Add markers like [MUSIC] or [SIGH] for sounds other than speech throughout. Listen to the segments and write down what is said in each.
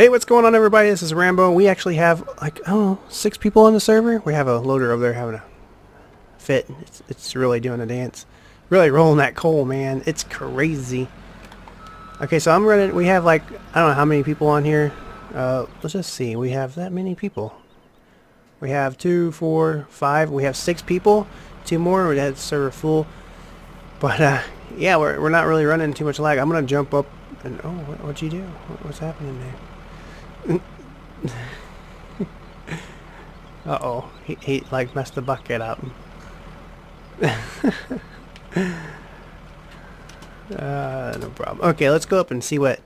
Hey, what's going on everybody? This is Rambow. We actually have like, know, six people on the server. We have a loader over there having a fit. It's, it's really doing a dance. Really rolling that coal, man. It's crazy. Okay, so I'm running, we have like, I don't know how many people on here. Uh, let's just see. We have that many people. We have two, four, five. We have six people. Two more. We had server full. But, uh, yeah, we're, we're not really running too much lag. I'm going to jump up and, oh, what, what'd you do? What, what's happening there? [LAUGHS] Uh-oh. He, he, like, messed the bucket up. [LAUGHS] uh, no problem. Okay, let's go up and see what...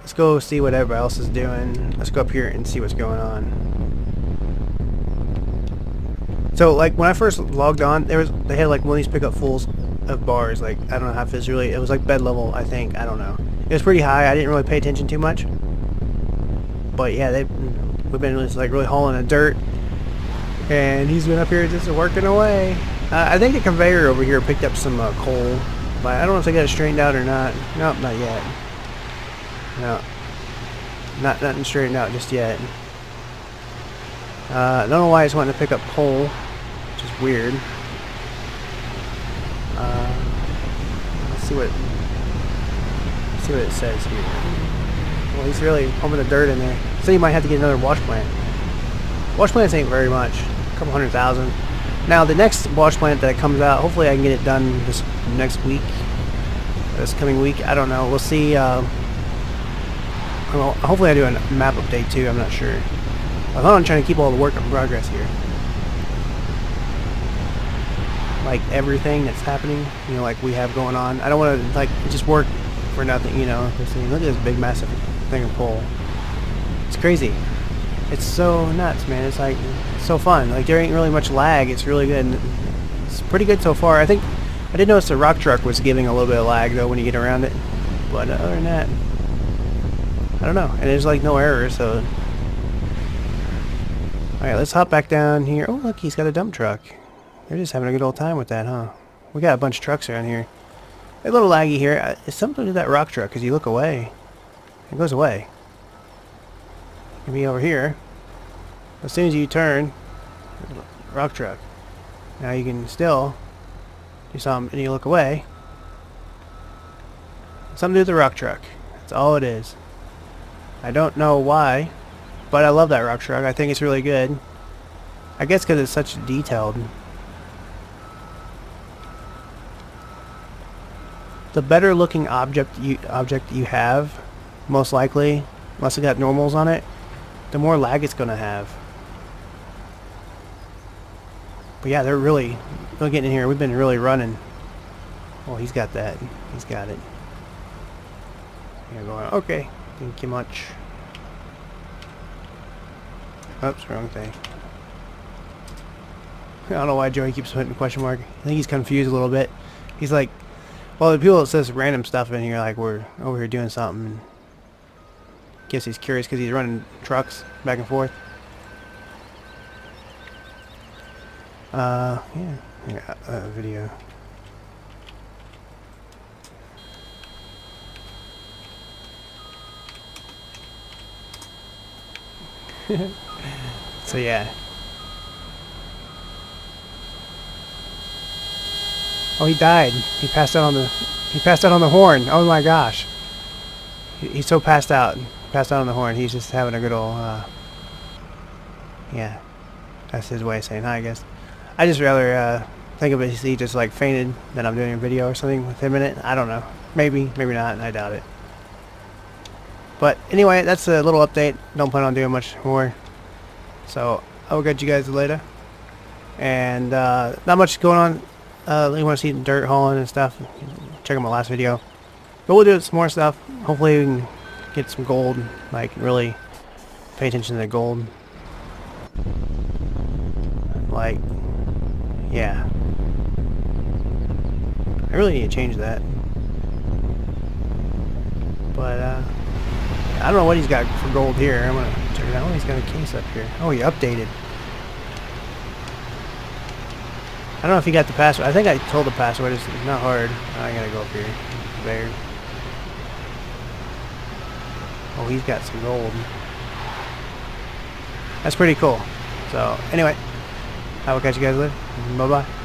Let's go see what everybody else is doing. Let's go up here and see what's going on. So, like, when I first logged on, there was they had, like, one of these pickup fulls of bars. Like, I don't know how it's really... It was, like, bed level, I think. I don't know. It was pretty high. I didn't really pay attention too much. But yeah, they we've been just like really hauling the dirt, and he's been up here just working away. Uh, I think the conveyor over here picked up some uh, coal, but I don't know if they got it straightened out or not. Nope, not yet. No, not nothing straightened out just yet. Uh, I don't know why it's wanting to pick up coal, which is weird. Uh, let's see what see what it says here. Well, he's really pumping the dirt in there. So you might have to get another wash plant. Wash plants ain't very much. A couple hundred thousand. Now, the next wash plant that comes out, hopefully I can get it done this next week. This coming week. I don't know. We'll see. Uh, hopefully I do a map update too. I'm not sure. I'm trying to keep all the work in progress here. Like everything that's happening, you know, like we have going on. I don't want to like just work for nothing, you know. Look at this big massive thing of coal. It's crazy. It's so nuts, man. It's like so fun. Like there ain't really much lag. It's really good. It's pretty good so far. I think I did notice the rock truck was giving a little bit of lag though when you get around it. But other than that, I don't know. And there's like no errors, so. Alright, let's hop back down here. Oh, look, he's got a dump truck. They're just having a good old time with that, huh? We got a bunch of trucks around here. A little laggy here. Uh, it's something to that rock truck because you look away. It goes away. Can be over here. As soon as you turn, rock truck. Now you can still do something and you look away. Something to do with the rock truck. That's all it is. I don't know why, but I love that rock truck. I think it's really good. I guess because it's such detailed. The better looking object you object you have, most likely, unless it got normals on it, the more lag it's going to have. But yeah, they're really, they're getting in here. We've been really running. Oh, he's got that. He's got it. Yeah, going, okay, thank you much. Oops, wrong thing. I don't know why Joey keeps putting question mark. I think he's confused a little bit. He's like, well, the people that says random stuff in here, like we're over here doing something. Guess he's curious because he's running trucks back and forth. Uh, yeah, yeah, uh, video. [LAUGHS] so yeah. Oh, he died. He passed out on the. He passed out on the horn. Oh my gosh. He, he's so passed out passed out on the horn. He's just having a good old, uh, yeah, that's his way of saying hi, I guess. I just rather uh, think of it as he just like fainted than I'm doing a video or something with him in it. I don't know. Maybe, maybe not. I doubt it. But anyway, that's a little update. Don't plan on doing much more. So I will get you guys later. And uh, not much going on. Uh, you want to see dirt hauling and stuff? Check out my last video. But we'll do some more stuff. Hopefully we can get some gold, like really pay attention to the gold. Like, yeah. I really need to change that. But, uh, I don't know what he's got for gold here. I'm gonna check it out. Oh, he's got a case up here. Oh, he updated. I don't know if he got the password. I think I told the password. It's not hard. I gotta go up here. There. Oh, he's got some gold. That's pretty cool. So, anyway, I will catch you guys later. Bye-bye.